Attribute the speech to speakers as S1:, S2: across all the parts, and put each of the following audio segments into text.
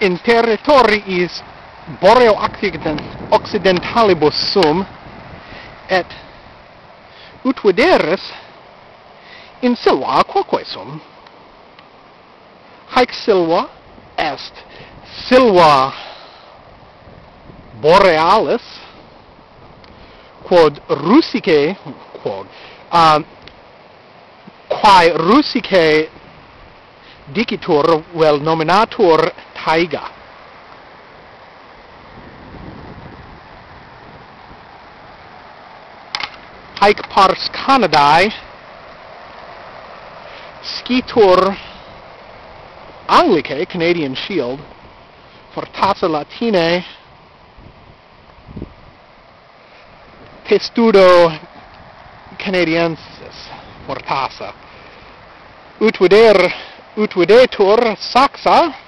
S1: in territoriis Boreo occident, occidentalibus sum, et ut videris in silva quoque sum. Haec silva est silva borealis, quod rusicae, quod, uh, quae rusicae dicitur, vel nominatur haiga. Hike Parks Canadae. Ski Tour Anglicae Canadian Shield. Fortazza Latine Testudo Canadiensis portasa ut vider ut videtur Saxa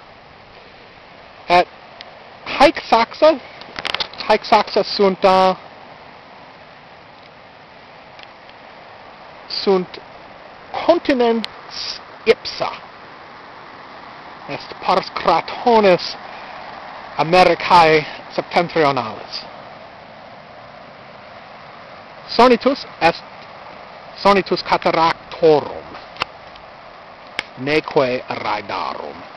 S1: haec saxa. haec saxa sunt uh, sunt continens ipsa. Est pars cratones Americae septentrionales. Sonitus est sonitus cataractorum neque raidarum.